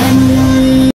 and